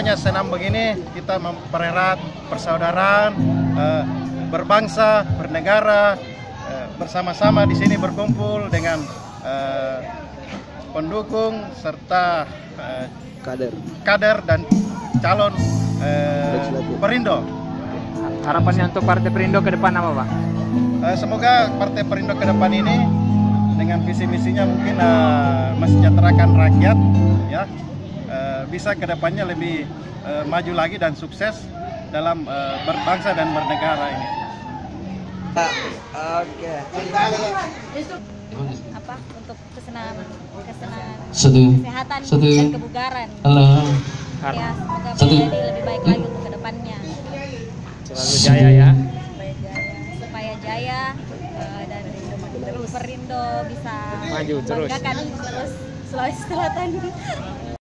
ini kita mempererat persaudaraan, eh, berbangsa, bernegara, eh, bersama-sama di sini berkumpul dengan eh, pendukung serta eh, kader kader dan calon eh. Perindo. Harapannya untuk Partai Perindo ke depan apa Pak? Eh, semoga Partai Perindo ke depan ini dengan visi misinya mungkin eh, mesejahterakan rakyat, ya eh, bisa ke depannya lebih eh, maju lagi dan sukses dalam eh, berbangsa dan bernegara ini. oke apa untuk kesenangan kesenangan Satu. kesehatan Satu. dan kebugaran Halo. ya semoga Satu. menjadi lebih baik lagi untuk ke depannya Selalu jaya ya. supaya jaya supaya jaya eh, dan terus Perindo bisa Maju terus. terus Sulawesi Selatan